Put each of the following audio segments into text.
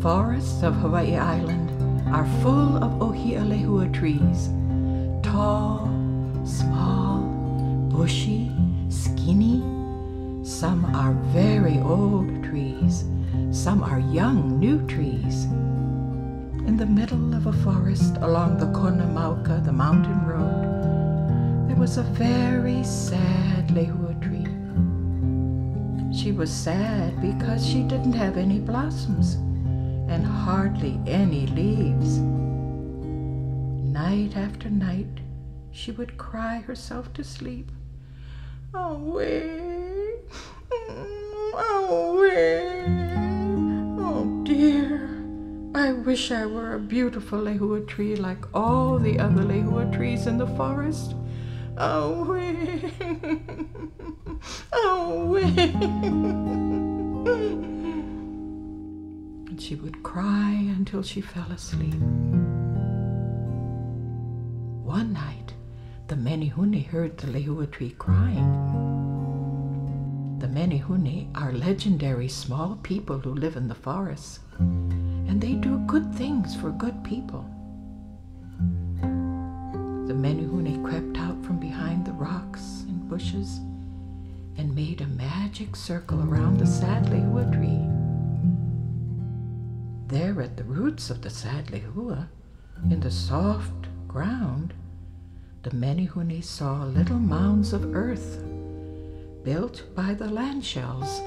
forests of Hawaii Island are full of ohia lehua trees. Tall, small, bushy, skinny. Some are very old trees. Some are young, new trees. In the middle of a forest along the Konamauka, the mountain road, there was a very sad lehua tree. She was sad because she didn't have any blossoms and hardly any leaves. Night after night, she would cry herself to sleep. Away, away, oh dear. I wish I were a beautiful lehua tree like all the other lehua trees in the forest. Away, away. And she would cry until she fell asleep. One night, the Menehune heard the lehua tree crying. The Menehune are legendary small people who live in the forests, and they do good things for good people. The Menehune crept out from behind the rocks and bushes and made a magic circle around the sad lehua tree. There at the roots of the sad lehua, in the soft ground, the Menehune saw little mounds of earth built by the land shells,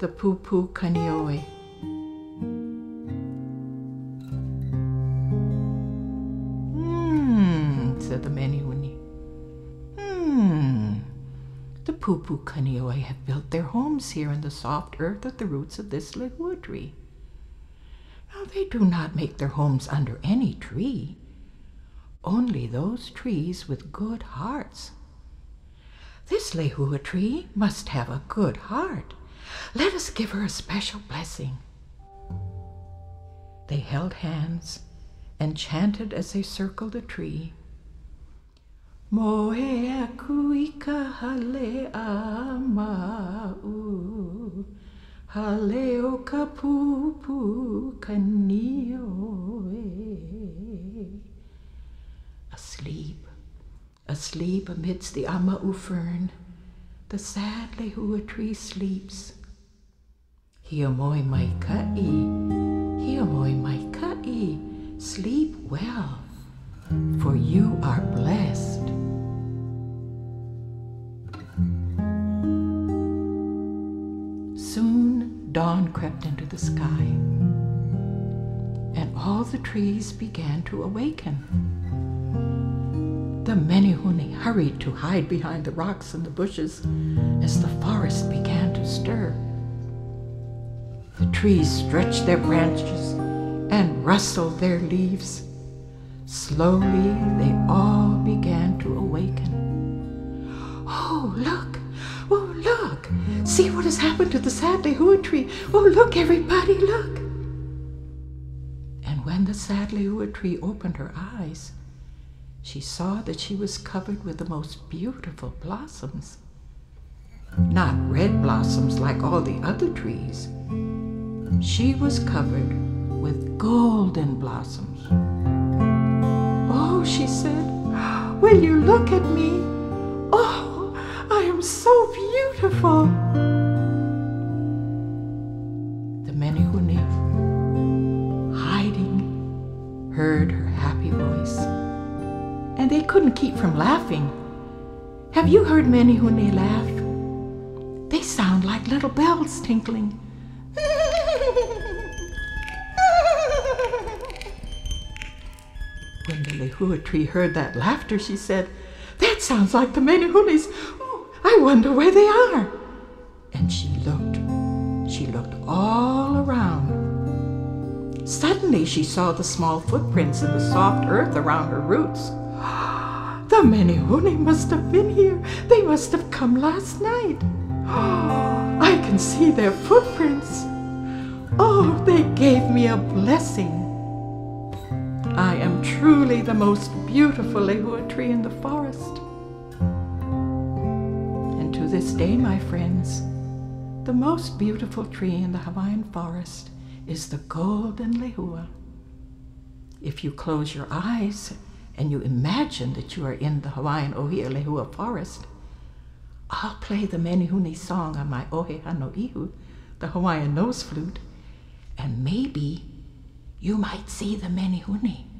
the Pupu Kanioe. Hmm, said the Menehune. Hmm. The Pupu Kanioe have built their homes here in the soft earth at the roots of this lehua tree. They do not make their homes under any tree, only those trees with good hearts. This lehua tree must have a good heart. Let us give her a special blessing. They held hands and chanted as they circled the tree. Moe akuika hale hale o kapupu kanioe. Asleep, asleep amidst the amau fern, the sad lehua tree sleeps. Hiamoi mai kai, hiamoi mai kai, sleep well, for you are blessed. Crept into the sky, and all the trees began to awaken. The Menehune hurried to hide behind the rocks and the bushes as the forest began to stir. The trees stretched their branches and rustled their leaves. Slowly they all began to awaken. Oh, look! Oh, look! See what has happened to the sad lehua tree! Oh, look, everybody, look! And when the sad lehua tree opened her eyes, she saw that she was covered with the most beautiful blossoms. Not red blossoms like all the other trees. She was covered with golden blossoms. Oh, she said, will you look at me? So beautiful. The Menehune, hiding, heard her happy voice and they couldn't keep from laughing. Have you heard Menehune laugh? They sound like little bells tinkling. When the lehua tree heard that laughter, she said, That sounds like the Menehunes. I wonder where they are. And she looked. She looked all around. Suddenly she saw the small footprints in the soft earth around her roots. The Menehune must have been here. They must have come last night. I can see their footprints. Oh, they gave me a blessing. I am truly the most beautiful lehua tree in the forest. This day, my friends, the most beautiful tree in the Hawaiian forest is the golden lehua. If you close your eyes and you imagine that you are in the Hawaiian Ohia Lehua forest, I'll play the Menehune song on my Ohe Hano Ihu, the Hawaiian nose flute, and maybe you might see the Menehune.